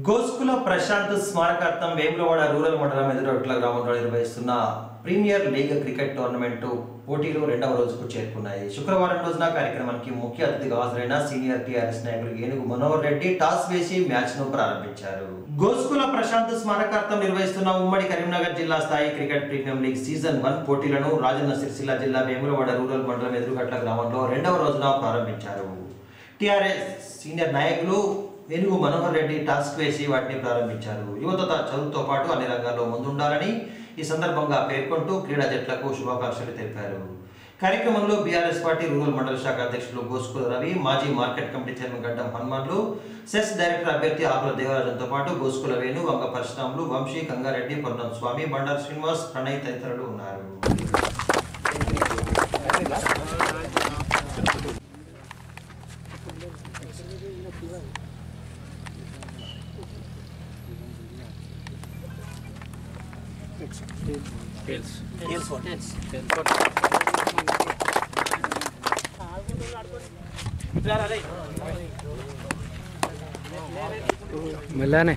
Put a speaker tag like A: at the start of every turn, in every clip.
A: గోస్కుల ప్రశాంత్ స్మారకార్థం వేములవాడ రూరల్ మండలం ఎదురొట్ల గ్రామంలో నిర్వహిస్తున్న ప్రీమియర్ లీగ్ క్రికెట్ టోర్నమెంట్ పోటీలు రెండవ రోజుకు చేరుకున్నాయి. శుక్రవారం రోజున కార్యక్రమానికి ముఖ్య అతిథిగా హాజరైన సీనియర్ టీఆర్ఎస్ నాయకులు ఏనుగు మనోహర్ రెడ్డి టాస్ వేసి మ్యాచ్ను ప్రారంభించారు. గోస్కుల ప్రశాంత్ స్మారకార్థం నిర్వహిస్తున్న ఉమ్మడి కరీంనగర్ జిల్లా స్థాయి cricket premium league season one పోటీలను రాజన్న సిరిసిల్ల జిల్లా వేములవాడ రూరల్ మండలం ఎదురుగట్ల గ్రామంలో రెండవ రోజున ప్రారంభించారు. టీఆర్ఎస్ సీనియర్ నాయకులు వెలుగు మనోహర్ రెడ్డి టాస్క్ వేసి వాటిని ప్రారంభించారు. యువత చదువుతో పాటు అన్ని రంగాల్లో ముందుండాలని ఈ సందర్భంగా పేర్కొంటూ క్రీడా జట్లకు శుభాకాంక్షలు తెలిపారు. కార్యక్రమంలో బీఆర్ఎస్ పార్టీ రూరల్ మండల శాఖ అధ్యక్షులు గోస్కుల రవి మాజీ మార్కెట్ కమిటీ చైర్మన్ గడ్డం హనుమాన్లు సెస్ డైరెక్టర్ అభ్యర్థి ఆకుల దేవరాజంతో పాటు గోస్కుల వేణు వంగ పరశురాములు వంశీ కంగారెడ్డి పొన్నం స్వామి బండారు శ్రీనివాస్ ప్రణయ్ తదితరులు ఉన్నారు.
B: మెల్లనే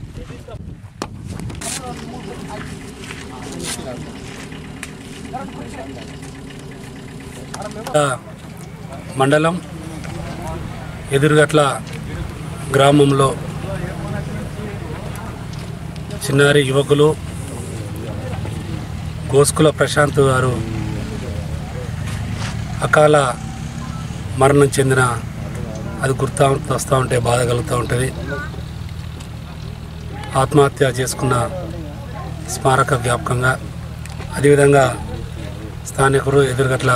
C: మండలం ఎదురుగట్ల గ్రామంలో చిన్నారి యువకులు గోస్కుల ప్రశాంత్ గారు అకాల మరణం చెందిన అది గుర్తా వస్తూ ఉంటే బాధ కలుగుతూ ఉంటుంది. ఆత్మహత్య చేసుకున్న స్మారక వ్యాపకంగా అదేవిధంగా స్థానికులు ఎదురుగట్ల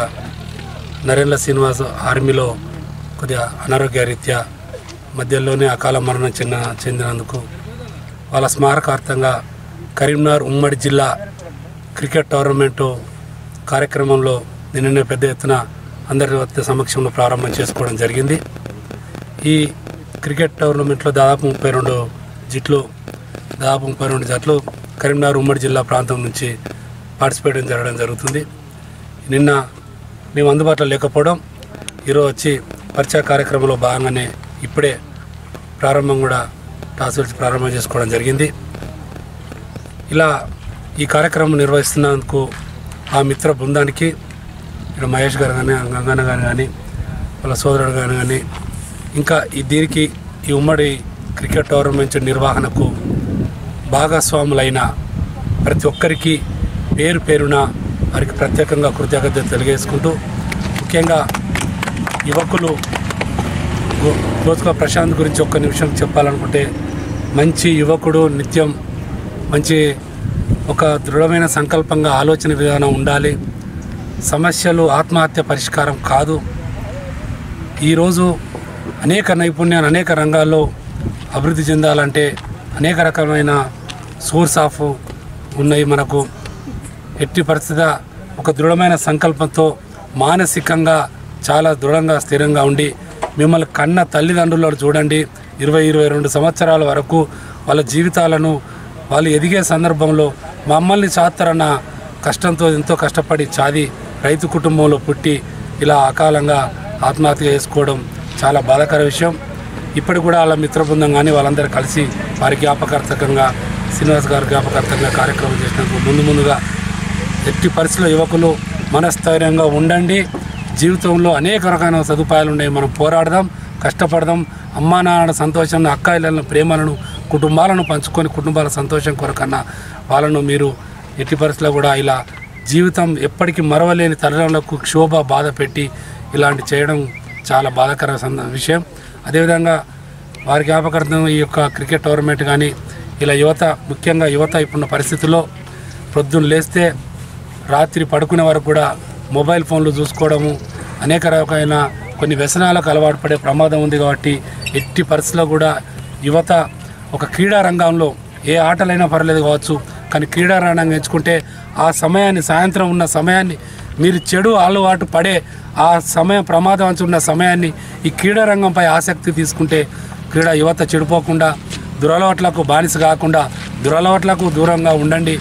C: నరేంద్ర శ్రీనివాస్ ఆర్మీలో కొద్దిగా అనారోగ్య రీత్యా మధ్యలోనే అకాల మరణం చెందిన చెందినందుకు వాళ్ళ స్మారకార్థంగా కరీంనగర్ ఉమ్మడి జిల్లా క్రికెట్ టోర్నమెంటు కార్యక్రమంలో నిన్ననే పెద్ద ఎత్తున అందరి వద్ద సమక్షంలో ప్రారంభం చేసుకోవడం జరిగింది. ఈ క్రికెట్ టోర్నమెంట్లో దాదాపు ముప్పై రెండు జట్లు దాదాపు ముప్పై రెండు జట్లు కరీంనగర్ ఉమ్మడి జిల్లా ప్రాంతం నుంచి పార్టిసిపేట్ జరగడం జరుగుతుంది. నిన్న మేము అందుబాటులో లేకపోవడం ఈరోజు వచ్చి పరిచయ కార్యక్రమంలో భాగంగానే ఇప్పుడే ప్రారంభం కూడా టాస్ వచ్చి ప్రారంభం చేసుకోవడం జరిగింది. ఇలా ఈ కార్యక్రమం నిర్వహిస్తున్నందుకు ఆ మిత్ర బృందానికి ఇక్కడ మహేష్ గారు కానీ గంగన్న గారు కానీ వాళ్ళ సోదరుడు గారు కానీ ఇంకా ఈ దీనికి ఈ ఉమ్మడి క్రికెట్ టోర్నమెంట్ నిర్వహణకు భాగస్వాములైన ప్రతి ఒక్కరికి పేరు పేరున వారికి ప్రత్యేకంగా కృతజ్ఞత తెలియజేసుకుంటూ ముఖ్యంగా యువకులు గో గోతుక ప్రశాంత్ గురించి ఒక్క నిమిషం చెప్పాలనుకుంటే మంచి యువకుడు నిత్యం మంచి ఒక దృఢమైన సంకల్పంగా ఆలోచన విధానం ఉండాలి. సమస్యలు ఆత్మహత్య పరిష్కారం కాదు. ఈరోజు అనేక నైపుణ్యాలు అనేక రంగాల్లో అభివృద్ధి చెందాలంటే అనేక రకమైన సోర్స్ ఆఫ్ ఉన్నాయి మనకు. ఎట్టి పరిస్థితి ఒక దృఢమైన సంకల్పంతో మానసికంగా చాలా దృఢంగా స్థిరంగా ఉండి మిమ్మల్ని కన్న తల్లిదండ్రులను చూడండి. ఇరవై ఇరవై రెండు సంవత్సరాల వరకు వాళ్ళ జీవితాలను వాళ్ళు ఎదిగే సందర్భంలో మమ్మల్ని చాస్తారన్న కష్టంతో ఎంతో కష్టపడి చాది రైతు కుటుంబంలో పుట్టి ఇలా అకాలంగా ఆత్మహత్య చేసుకోవడం చాలా బాధాకర విషయం. ఇప్పటికి కూడా వాళ్ళ మిత్ర బృందం కానీ వాళ్ళందరూ కలిసి వారి జ్ఞాపకార్థకంగా శ్రీనివాస్ గారి జ్ఞాపకార్థంగా కార్యక్రమం చేసినందుకు ముందు ముందుగా ఎట్టి పరిస్థితుల్లో యువకులు మనస్థైర్యంగా ఉండండి. జీవితంలో అనేక రకాల సదుపాయాలు ఉన్నాయి. మనం పోరాడదాం కష్టపడదాం. అమ్మా నాన్న సంతోషం అక్కాయిలను ప్రేమలను కుటుంబాలను పంచుకొని కుటుంబాల సంతోషం కొరకన్నా వాళ్ళను మీరు ఎట్టి పరిస్థితుల్లో కూడా ఇలా జీవితం ఎప్పటికీ మరవలేని తరుణంలకు క్షోభ బాధ పెట్టి ఇలాంటి చేయడం చాలా బాధాకర విషయం. అదేవిధంగా వారి జ్ఞాపకార్థం ఈ యొక్క క్రికెట్ టోర్నమెంట్ కానీ ఇలా యువత ముఖ్యంగా యువత ఇప్పుడున్న పరిస్థితుల్లో ప్రొద్దున లేస్తే రాత్రి పడుకునే వరకు కూడా మొబైల్ ఫోన్లు చూసుకోవడము అనేక రకమైన కొన్ని వ్యసనాలకు అలవాటు పడే ప్రమాదం ఉంది కాబట్టి ఎట్టి పరిస్థితుల్లో కూడా యువత ఒక క్రీడా రంగంలో ఏ ఆటలైనా పర్లేదు కావచ్చు కానీ క్రీడా రంగం ఎంచుకుంటే ఆ సమయాన్ని సాయంత్రం ఉన్న సమయాన్ని మీరు చెడు అలవాటు పడే ఆ సమయం ప్రమాదం అంచు ఉన్న సమయాన్ని ఈ క్రీడా రంగంపై ఆసక్తి తీసుకుంటే క్రీడా యువత చెడిపోకుండా దురలవాట్లకు బానిస కాకుండా దురలవాట్లకు దూరంగా ఉండండి.